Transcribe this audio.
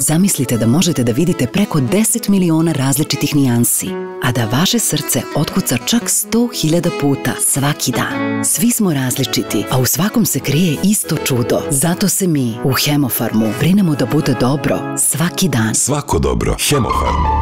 Zamislite da možete da vidite preko 10 miliona različitih nijansi, a da vaše srce otkuca čak 100.000 puta svaki dan. Svi smo različiti, a u svakom se krije isto čudo. Zato se mi u Hemofarmu brinemo da bude dobro svaki dan. Svako dobro. Hemofarm.